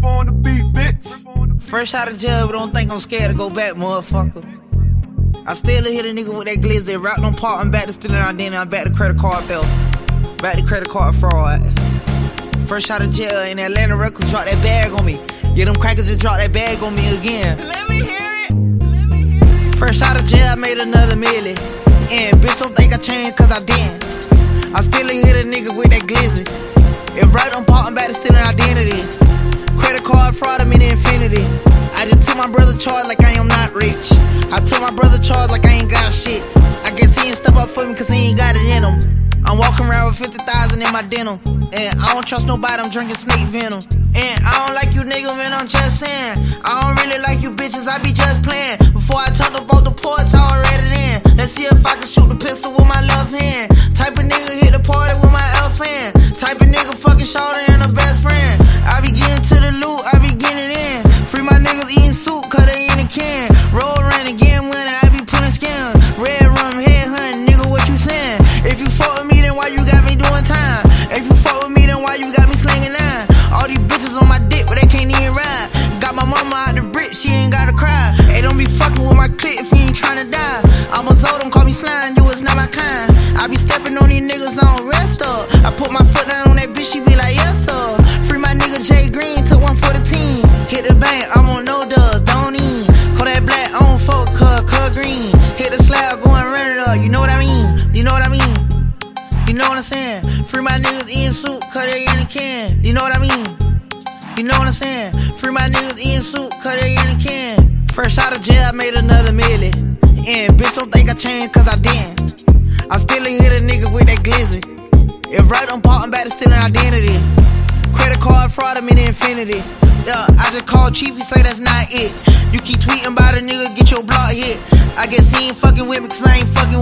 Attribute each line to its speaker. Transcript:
Speaker 1: Rip on the beat, bitch.
Speaker 2: Fresh out of jail, but don't think I'm scared to go back, motherfucker. I still hit a nigga with that glizzy. Rock on part, I'm back to stealing identity. I'm back to credit card theft. Back to credit card fraud. Fresh out of jail in Atlantic Records, drop that bag on me. Yeah, them crackers just drop that bag on me again.
Speaker 3: Let me hear it. Let me hear it.
Speaker 2: Fresh out of jail, I made another milli. And bitch don't think I changed cause I didn't. I still hit a nigga with that glizzy. If right on part, I'm back to stealing identity. Brother charge like I am not rich. I took my brother charge like I ain't got shit. I guess he ain't step up for me cause he ain't got it in him. I'm walking around with 50,000 in my denim. And I don't trust nobody, I'm drinking snake venom. And I don't like you nigga, man, I'm just saying. I don't really like you bitches, I be just playing. Before I up off the porch, I already in. Let's see if I can shoot the pistol with my left hand. Type of nigga hit the party with my left hand. Type of nigga why you got me doing time? If you fuck with me, then why you got me slinging nine? All these bitches on my dick, but they can't even ride. Got my mama out the brick, she ain't gotta cry. Hey, don't be fucking with my clique if you ain't tryna die. I'm a Zo, don't call me slime, you is not my kind. I be stepping on these niggas on rest up. I put my foot down on that bitch, she be like, yes, sir. I'm saying? Free my niggas in suit, cut they in a can. You know what I mean? You know what I'm saying? Free my niggas in suit, cut they in a can. Fresh out of jail, I made another million. And bitch don't think I changed cause I didn't. I still hit a nigga with that glizzy. If right I'm back to stealing identity. Credit card fraud, I'm in infinity. Yeah, I just called Chief, he say that's not it. You keep tweeting about a nigga, get your block hit. I guess he ain't fucking with me cause I ain't fucking.